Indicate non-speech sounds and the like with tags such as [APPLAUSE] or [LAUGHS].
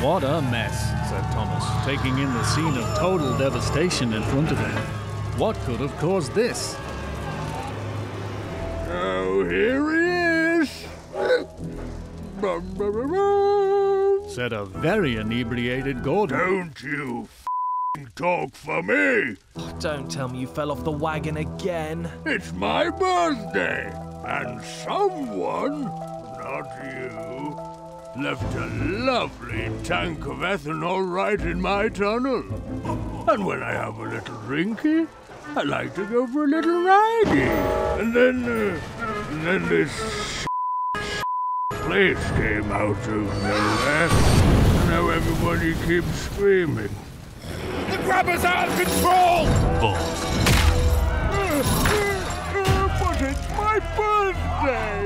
What a mess, said Thomas, taking in the scene of total devastation in front of him. What could have caused this? Oh, here he is. said a very inebriated Gordon. Don't you f***ing talk for me. Oh, don't tell me you fell off the wagon again. It's my birthday, and someone, not you, left a lovely tank of ethanol right in my tunnel. And when I have a little drinky, I like to go for a little ridey. And then, uh, and then this [LAUGHS] place came out of nowhere. And now everybody keeps screaming. The grabber's out of control! Balls. [LAUGHS] but it's my birthday!